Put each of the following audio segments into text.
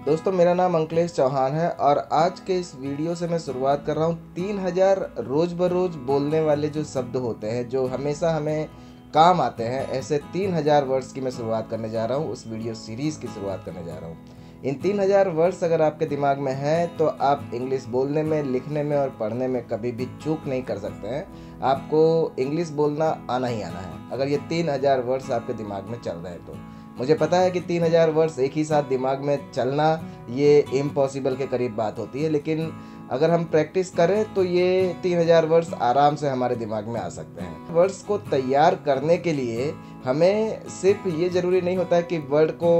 दोस्तों, मेरा नाम अंकलेश चौहान है और आज के इस वीडियो से मैं शुरुआत कर रहा हूँ। तीन हज़ार रोज बरोज बोलने वाले जो शब्द होते हैं, जो हमेशा हमें काम आते हैं, ऐसे तीन हज़ार वर्ड्स की मैं शुरुआत करने जा रहा हूँ, उस वीडियो सीरीज़ की शुरुआत करने जा रहा हूँ। इन तीन हज़ार वर्ड्स अगर आपके दिमाग में हैं तो आप इंग्लिश बोलने में, लिखने में और पढ़ने में कभी भी चूक नहीं कर सकते हैं। आपको इंग्लिश बोलना आना ही आना है, अगर ये तीन हज़ार वर्ड्स आपके दिमाग में चल रहे हैं तो। मुझे पता है कि तीन हज़ार वर्ष एक ही साथ दिमाग में चलना ये इम्पॉसिबल के करीब बात होती है, लेकिन अगर हम प्रैक्टिस करें तो ये तीन हज़ार वर्ष आराम से हमारे दिमाग में आ सकते हैं। वर्ड्स को तैयार करने के लिए हमें सिर्फ़ ये ज़रूरी नहीं होता है कि वर्ड को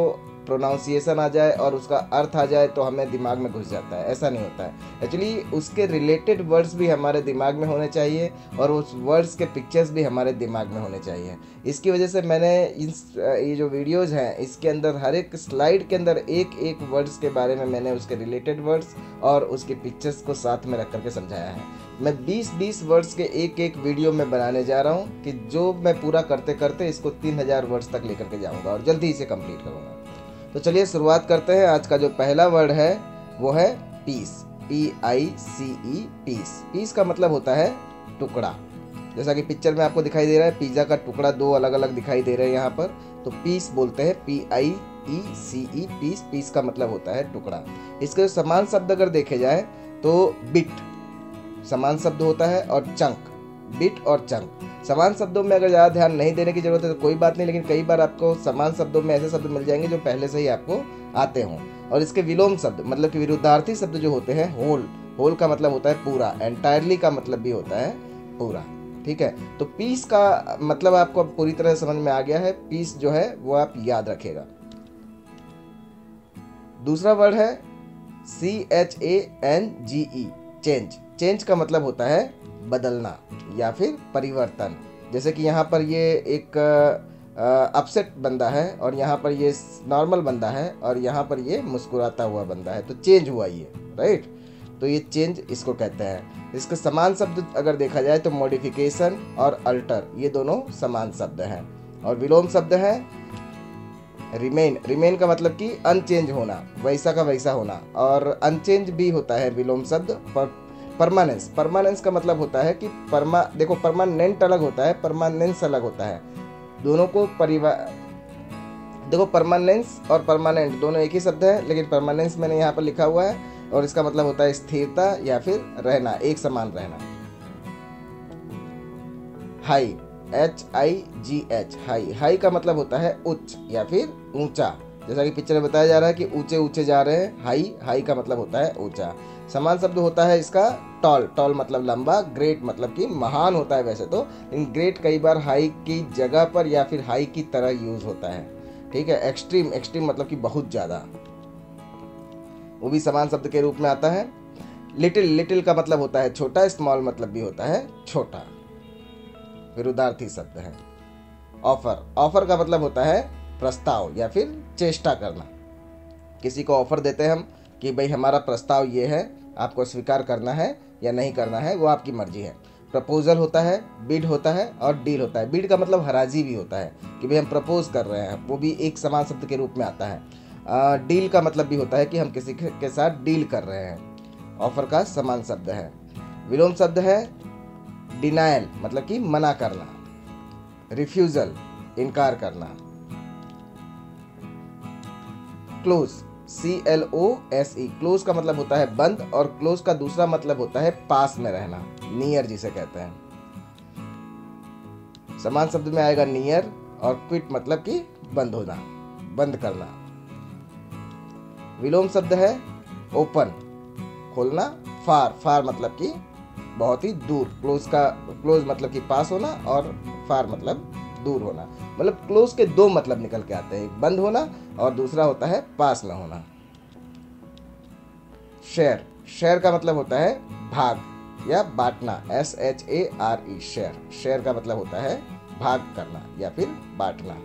प्रोनाउंसिएशन आ जाए और उसका अर्थ आ जाए तो हमें दिमाग में घुस जाता है। ऐसा नहीं होता है। एक्चुअली उसके रिलेटेड वर्ड्स भी हमारे दिमाग में होने चाहिए और उस वर्ड्स के पिक्चर्स भी हमारे दिमाग में होने चाहिए। इसकी वजह से मैंने इन, ये जो वीडियोज़ हैं, इसके अंदर हर एक स्लाइड के अंदर एक एक वर्ड्स के बारे में मैंने उसके रिलेटेड वर्ड्स और उसके पिक्चर्स को साथ में रख करके समझाया है। मैं 20-20 वर्ड्स के एक एक वीडियो में बनाने जा रहा हूँ कि जो मैं पूरा करते करते इसको 3000 वर्ड्स तक लेकर के जाऊँगा और जल्दी इसे कंप्लीट करूँगा। तो चलिए शुरुआत करते हैं। आज का जो पहला वर्ड है, वो है peace. P I C E peace. Peace का मतलब होता है टुकड़ा। जैसा कि पिक्चर में आपको दिखाई दे रहा है, पिज़्ज़ा का टुकड़ा दो अलग अलग दिखाई दे रहे हैं यहाँ पर। तो पीस बोलते हैं P I E C E peace. Peace का मतलब होता है टुकड़ा। इसके समान शब्द अगर देखे जाए तो बिट। समान शब्द होता है और चंक। बिट और चंक समान शब्दों में अगर ज़्यादा ध्यान नहीं देने की ज़रूरत है तो कोई बात नहीं, लेकिन कई बार आपको समान शब्दों में ऐसे शब्द मिल जाएँगे जो पहले से ही आपको आते हों। और इसके विलोम शब्द मतलब कि विरुद्धार्थी शब्द जो होते हैं, होल। होल का मतलब होता है पूरा। एंटायरली का मतलब भी होता है पूरा। ठीक है? तो पीस का मतलब आपको पूरी तरह समझ में आ गया है। पीस जो है, वो आप याद रखेगा। दूसरा वर्ड है C H A N G E change change का मतलब होता है बदलना या फिर परिवर्तन। जैसे कि यहाँ पर ये एक अपसेट बंदा है और यहाँ पर ये नॉर्मल बंदा है और यहाँ पर ये मुस्कुराता हुआ बंदा है। तो चेंज हुआ ये, राइट? तो ये चेंज इसको कहते हैं। इसका समान शब्द अगर देखा जाए तो मॉडिफिकेशन और अल्टर ये दोनों समान शब्द हैं। और विलोम शब्द है रिमेन रिमेन का मतलब कि अनचेंज होना, वैसा का वैसा होना। और अनचेंज भी होता है विलोम शब्द, पर परमानेंस परमानेंस का मतलब होता है कि परमा देखो परमानेंट अलग होता है परमानेंस अलग होता है। दोनों को परिवार देखो परमानेंस और परमानेंट दोनों एक ही शब्द है, लेकिन परमानेंस मैंने यहाँ पर लिखा हुआ है, और इसका मतलब होता है स्थिरता या फिर रहना, एक समान रहना। High H I G H high high का मतलब होता है उच्च या फिर ऊँचा। जैसा कि पिक्चर में बताया जा रहा है कि ऊँचे ऊँचे जा रहे हैं हाई हाई का मतलब होता है ऊँचा। समान शब्द होता है इसका टॉल टॉल मतलब लंबा ग्रेट मतलब कि महान होता है वैसे तो लेकिन ग्रेट कई बार हाई की जगह पर या फिर हाई की तरह यूज़ होता है। ठीक है? एक्सट्रीम एक्सट्रीम मतलब कि बहुत ज़्यादा। वो भी समान शब्द के रूप में आता है। लिटिल लिटिल का मतलब होता है छोटा स्मॉल मतलब भी होता है छोटा। विरुद्धार्थी शब्द है। ऑफ़र ऑफ़र का मतलब होता है प्रस्ताव या फिर चेष्टा करना। किसी को ऑफ़र देते हैं हम कि भाई हमारा प्रस्ताव ये है, आपको स्वीकार करना है या नहीं करना है, वो आपकी मर्ज़ी है। प्रपोजल होता है बिड होता है और डील होता है। बिड का मतलब हराजी भी होता है कि भाई हम प्रपोज कर रहे हैं, वो भी एक समान शब्द के रूप में आता है। डील का मतलब भी होता है कि हम किसी के साथ डील कर रहे हैं। ऑफ़र का समान शब्द है। विलोम शब्द है डिनायल मतलब कि मना करना। रिफ्यूज़ल इनकार करना। Close C L O S E close का मतलब होता है बंद और क्लोज का दूसरा मतलब होता है पास में रहना. नियर जिसे कहते हैं. समान शब्द में आएगा नियर और क्विट मतलब कि बंद होना, बंद करना. विलोम शब्द है ओपन खोलना फार फार मतलब कि बहुत ही दूर. क्लोज का क्लोज मतलब कि पास होना और फार मतलब दूर होना। मतलब क्लोज के दो मतलब निकल के आते हैं। एक बंद होना और दूसरा होता है पास में होना। शेयर शेयर का मतलब होता है भाग या बांटना। S H A R E share share का मतलब होता है भाग करना या फिर बांटना।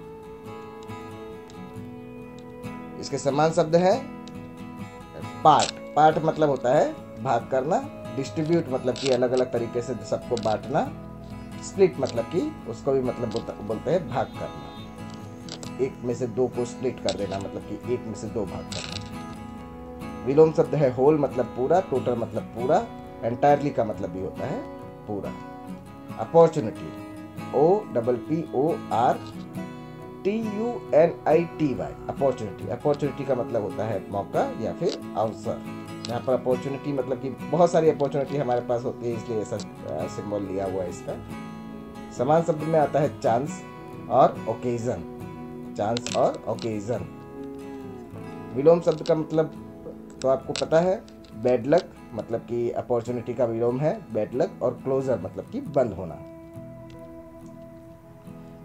इसके समान शब्द है पार्ट पार्ट मतलब होता है भाग करना। डिस्ट्रीब्यूट मतलब कि अलग अलग तरीके से सबको बांटना। स्प्लिट मतलब कि उसको भी मतलब बोलते हैं भाग करना। एक में से दो को स्प्लिट कर देना मतलब कि एक में से दो भाग करना। विलोम शब्द है होल मतलब पूरा टोटल मतलब पूरा एंटायरली का मतलब भी होता है पूरा। Opportunity O double P O R T U N I T Y opportunity opportunity का मतलब होता है मौका या फिर अवसर। यहाँ पर अपॉर्चुनिटी मतलब कि बहुत सारी अपॉर्चुनिटी हमारे पास होती है, इसलिए ऐसा सिंबल लिया हुआ है इसका। समान शब्द में आता है चांस और ओकेजन चांस और ओकेजन विलोम शब्द का मतलब तो आपको पता है बैड लक मतलब कि अपॉर्चुनिटी का विलोम है बैड लक और क्लोजर मतलब कि बंद होना.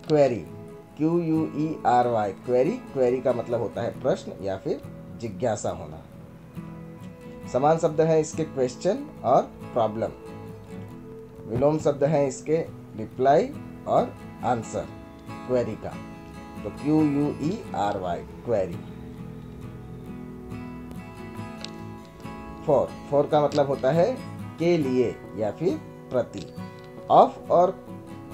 Query Q U E R Y query query का मतलब होता है प्रश्न या फिर जिज्ञासा होना. समान शब्द है इसके क्वेश्चन और प्रॉब्लम विलोम शब्द है इसके रिप्लाई और आंसर क्वेरी का। तो Q U E R Y query for for का मतलब होता है के लिए या फिर प्रति। ऑफ़ और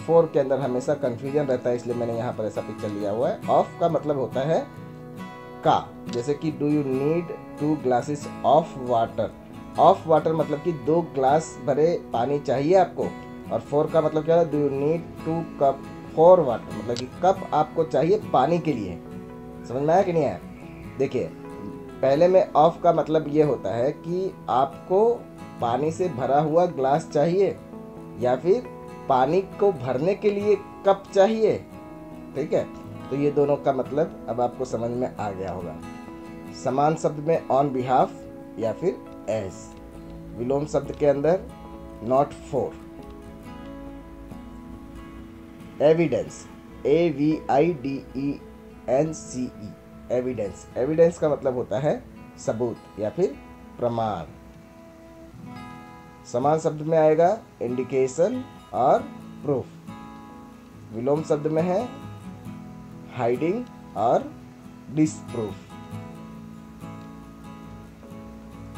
फोर के अंदर हमेशा कंफ्यूजन रहता है, इसलिए मैंने यहाँ पर ऐसा पिक्चर लिया हुआ है। ऑफ़ का मतलब होता है का। जैसे कि do you need two glasses of water of water मतलब कि दो ग्लास भरे पानी चाहिए आपको? और फोर का मतलब क्या है? Do you need two cup for water मतलब कि कप आपको चाहिए पानी के लिए। समझ में आया कि नहीं आया? देखिए, पहले में ऑफ़ का मतलब ये होता है कि आपको पानी से भरा हुआ ग्लास चाहिए, या फिर पानी को भरने के लिए कप चाहिए। ठीक है? तो ये दोनों का मतलब अब आपको समझ में आ गया होगा। समान शब्द में ऑन बिहाफ या फिर एस विलोम शब्द के अंदर not for evidence A V I D E N C E evidence evidence का मतलब होता है सबूत या फिर प्रमाण। समान शब्द में आएगा इंडिकेशन और प्रूफ विलोम शब्द में है हाइडिंग और डिसप्रूफ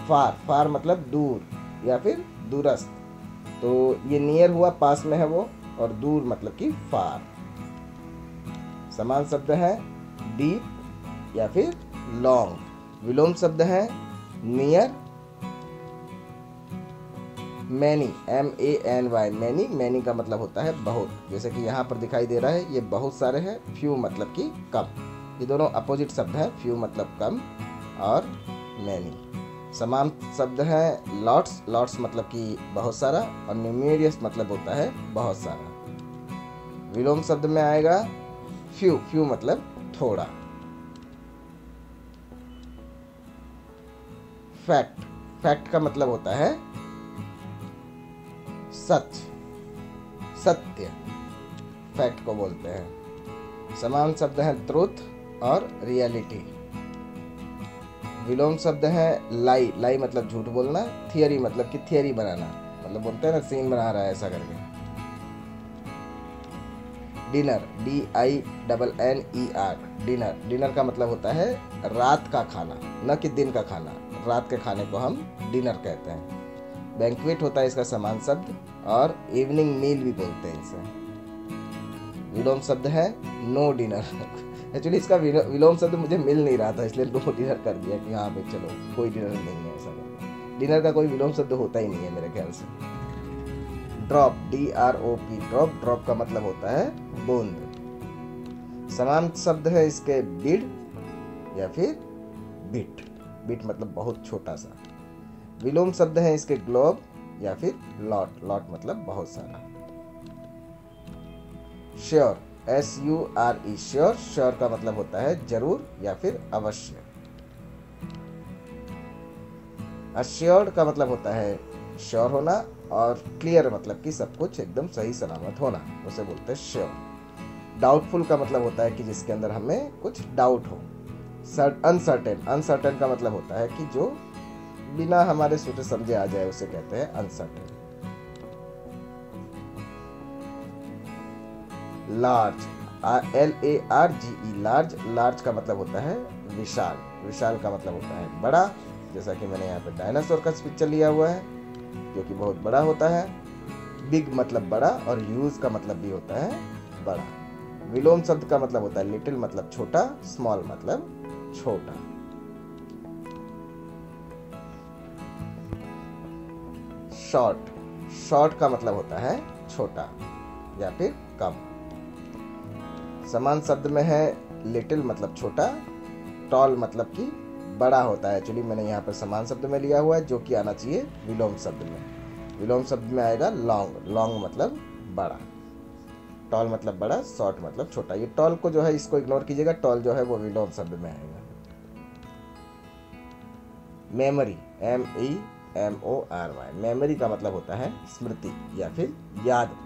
फार फार मतलब दूर या फिर दूरस्थ. तो ये नियर हुआ, पास में है वो। और दूर मतलब कि फार समान शब्द है डीप या फिर लॉन्ग विलोम शब्द है near many M A N Y many many का मतलब होता है बहुत. जैसे कि यहाँ पर दिखाई दे रहा है, ये बहुत सारे हैं फ्यू मतलब कि कम. ये दोनों अपोजिट शब्द हैं फ्यू मतलब कम और मैनी समान शब्द है लॉट्स लॉट्स मतलब कि बहुत सारा और न्यूमेरियस मतलब होता है बहुत सारा. विलोम शब्द में आएगा फ्यू फ्यू मतलब थोड़ा। फैक्ट फैक्ट का मतलब होता है सच, सत्य। फैक्ट को बोलते हैं। समान शब्द है ट्रुथ और रियलिटी। विलोम शब्द है लाई लाई मतलब झूठ बोलना, थियरी मतलब कि थियरी बनाना। मतलब बोलते हैं ना सीन बना रहा है ऐसा करके। Dinner D I double N E R dinner. Dinner का मतलब होता है रात का खाना, न कि दिन का खाना। रात के खाने को हम डिनर कहते हैं। बैंकवेट होता है इसका समान शब्द और इवनिंग मील भी बोलते हैं इसे। विलोम शब्द है नो डिनर एक्चुअली इसका विलोम शब्द मुझे मिल नहीं रहा था, इसलिए नो डिनर कर दिया कि हाँ भाई चलो कोई डिनर नहीं है ऐसा। डिनर का कोई विलोम शब्द होता ही नहीं है मेरे ख्याल से। Drop D R O P drop drop का मतलब होता है बूंद। समान शब्द है इसके बिड या फिर बिट बिट मतलब बहुत छोटा सा। विलोम शब्द है इसके ग्लोब या फिर लॉट लॉट मतलब बहुत सारा। Sure S U R E sure sure का मतलब होता है ज़रूर या फिर अवश्य। अश्योर्ड का मतलब होता है श्योर होना और क्लियर मतलब कि सब कुछ एकदम सही सलामत होना, उसे बोलते हैं श्योर डाउटफुल का मतलब होता है कि जिसके अंदर हमें कुछ डाउट हो. अनसर्टेन अनसर्टेन का मतलब होता है कि जो बिना हमारे सोचे समझे आ जाए, उसे कहते हैं uncertain large L A R G E large large का मतलब होता है विशाल. विशाल का मतलब होता है बड़ा, जैसा कि मैंने यहाँ पे डायनासोर का पिक्चर लिया हुआ है. जो कि बहुत बड़ा होता है। बिग मतलब बड़ा और यूज़ का मतलब भी होता है बड़ा। विलोम शब्द का मतलब होता है लिटिल मतलब छोटा स्मॉल मतलब छोटा। शॉर्ट शॉर्ट का मतलब होता है छोटा या फिर कम। समान शब्द में है लिटिल मतलब छोटा टॉल मतलब कि बड़ा होता है। एक्चुअली मैंने यहाँ पर समान शब्द में लिया हुआ है, जो कि आना चाहिए विलोम शब्द में। विलोम शब्द में आएगा लॉन्ग लॉन्ग मतलब बड़ा। टॉल मतलब बड़ा शॉर्ट मतलब छोटा। ये टॉल को जो है, इसको इग्नोर कीजिएगा टॉल जो है, वो विलोम शब्द में आएगा। Memory M E M O R Y memory का मतलब होता है स्मृति, या फिर याद।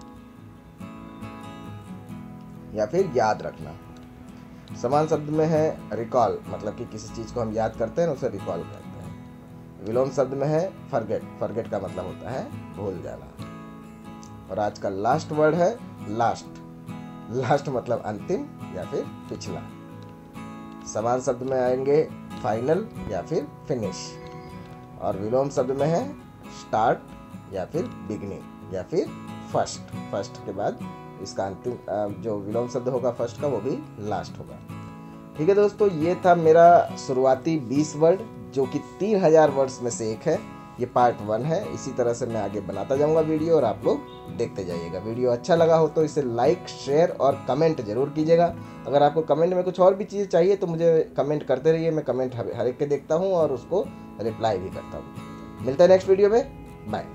या फिर याद रखना। समान शब्द में है रिकॉल मतलब कि किसी चीज़ को हम याद करते हैं उसे रिकॉल करते हैं। विलोम शब्द में है फरगेट फरगेट का मतलब होता है भूल जाना। और आज का लास्ट वर्ड है लास्ट लास्ट मतलब अंतिम या फिर पिछला। समान शब्द में आएँगे फाइनल या फिर फिनिश और विलोम शब्द में है स्टार्ट या फिर बिगनिंग या फिर फ़र्स्ट फ़र्स्ट के बाद इसका अंतिम जो विलोम शब्द होगा फ़र्स्ट का, वो भी लास्ट होगा। ठीक है दोस्तों, ये था मेरा शुरुआती 20 वर्ड जो कि 3000 वर्ड्स में से एक है। ये पार्ट वन है, इसी तरह से मैं आगे बनाता जाऊँगा वीडियो और आप लोग देखते जाइएगा। वीडियो अच्छा लगा हो तो इसे लाइक शेयर और कमेंट ज़रूर कीजिएगा। अगर आपको कमेंट में कुछ और भी चीज़ें चाहिए तो मुझे कमेंट करते रहिए, मैं कमेंट हर एक के देखता हूँ और उसको रिप्लाई भी करता हूँ। मिलता है नेक्स्ट वीडियो में। बाय